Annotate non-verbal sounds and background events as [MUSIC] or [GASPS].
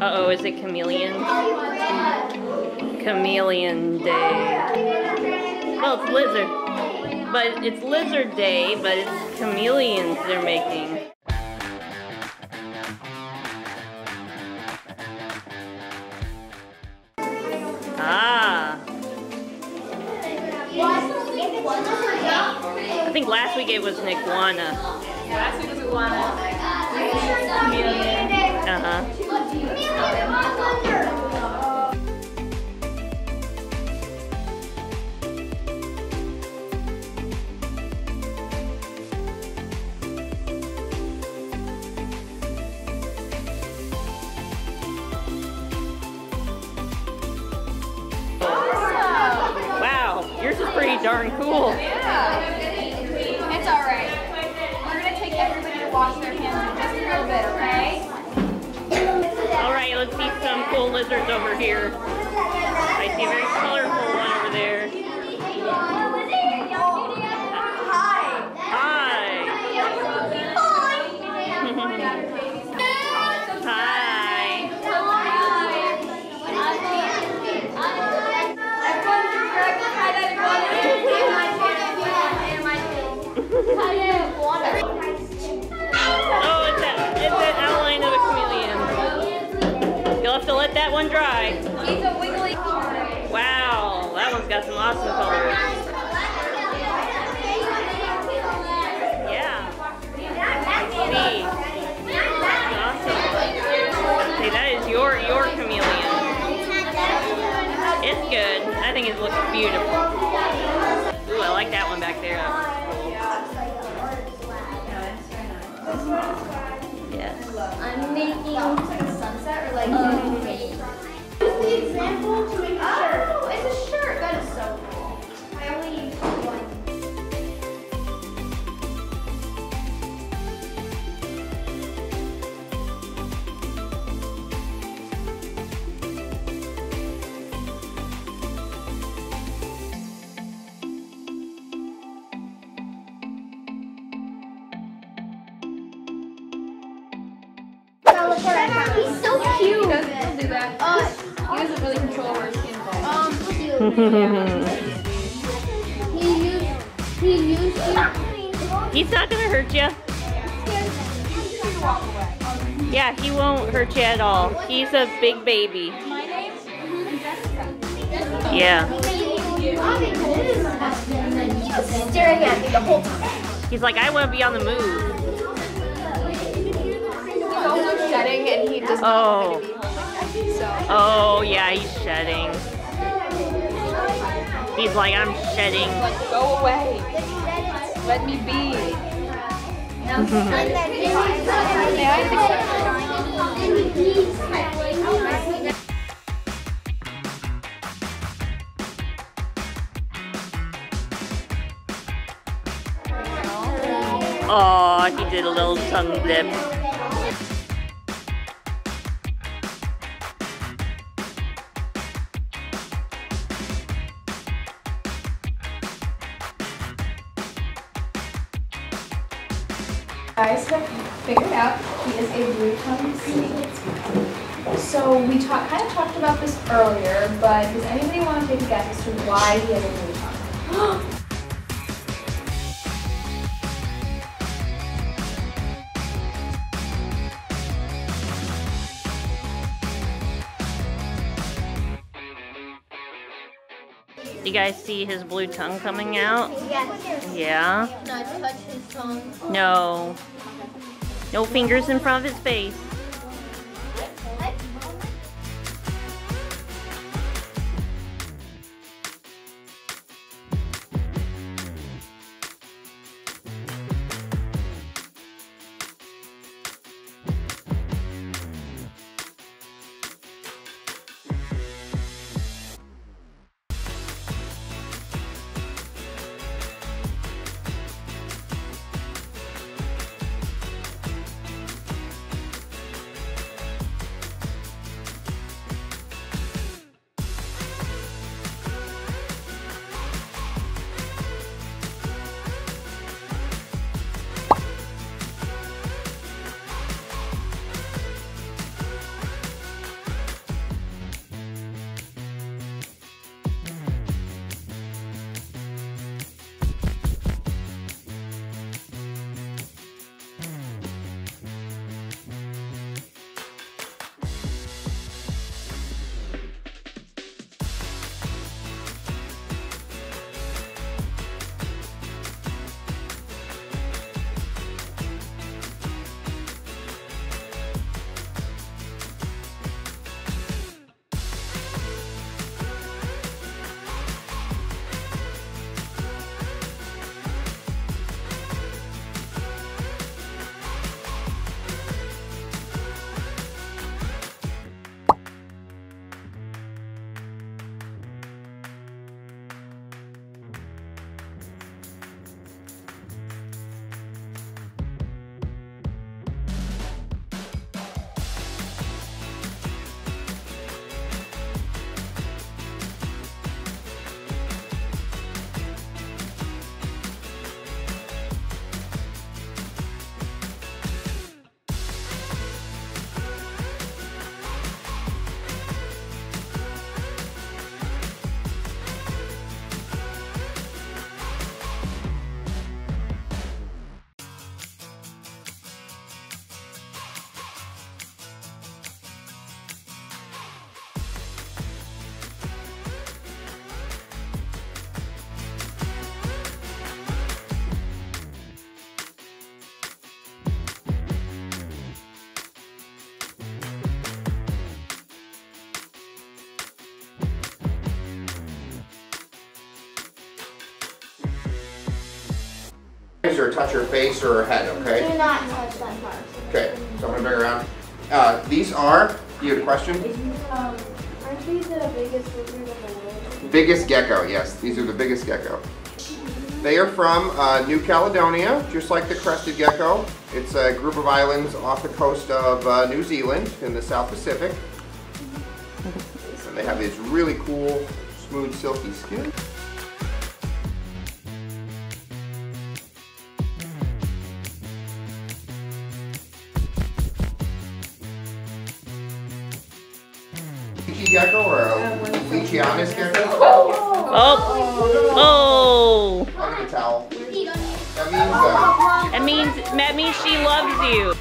Uh-oh, is it chameleon? Chameleon day. Well, it's lizard. But it's lizard day, but it's chameleons they're making. Ah. I think last week it was an iguana. Last week was iguana. Uh-huh. Pretty darn cool. Yeah. It's alright. We're gonna take everybody to wash their hands in just a little bit, okay? All right, let's see some cool lizards over here. I see very colorful one dry. He's a wiggly. Wow, that one's got some awesome colors. Yeah. See. Awesome. See, that is your your chameleon. It's good. I think it looks beautiful. Ooh, I like that one back there. Yes. I'm making a sunset or like rain. The example to make a oh, shirt. Oh, it's a shirt. That is so cool. I only use one. He's so cute. He doesn't do that. Oh, He doesn't really control where his skin goes. um, [LAUGHS] he used, he used to. He's not gonna hurt you. Yeah, he won't hurt you at all. He's a big baby. My name? Jessica. Yeah. Staring at me the whole time. He's like, I want to be on the move. He's also shedding and he does not Oh. Oh, yeah, he's shedding. He's like, I'm shedding. Like, go away. Let me be. Oh, he did a little tongue dip. Guys have figured out he is a blue tongue skink. So we talk, kind of talked about this earlier, but does anybody want to take a guess as to why he has a blue [GASPS] [GASPS] tongue? You guys see his blue tongue coming out? Yes. Yeah. Not touch his tongue. No. No fingers in front of his face. Or touch her face or her head, okay? Do not touch that part. Okay, so I'm gonna bring her around. Uh, these are, you had a question? Um, aren't these the biggest lizards in the world? Biggest gecko, yes, these are the biggest gecko. They are from uh, New Caledonia, just like the crested gecko. It's a group of islands off the coast of uh, New Zealand in the South Pacific. And they have this really cool, smooth, silky skin. Leachie gecko or a Leachianus gecko? Oh, oh. Under the towel. Eat on. That means uh, That means that means she loves you.